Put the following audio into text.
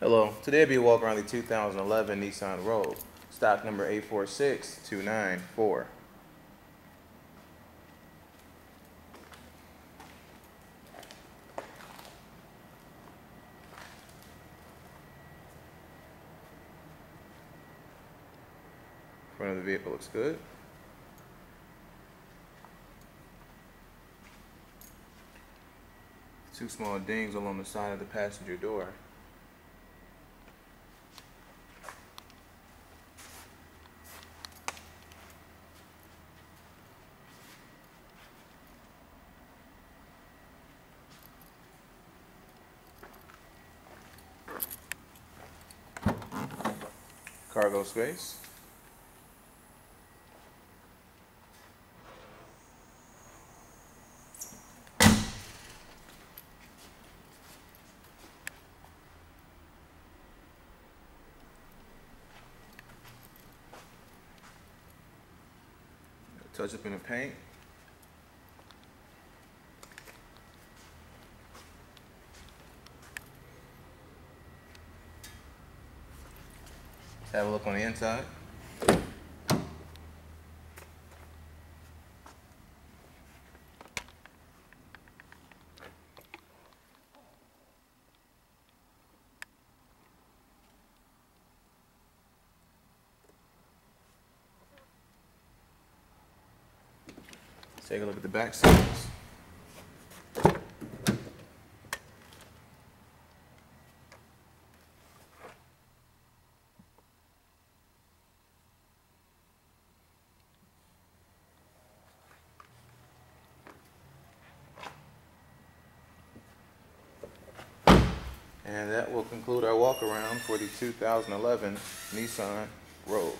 Hello, today I'll be walking around the 2011 Nissan Rogue, stock number A46294. Front of the vehicle looks good. Two small dings along the side of the passenger door. Cargo space. Touch up in the paint. Let's have a look on the inside. Let's take a look at the back seats. And that will conclude our walk around for the 2011 Nissan Rogue.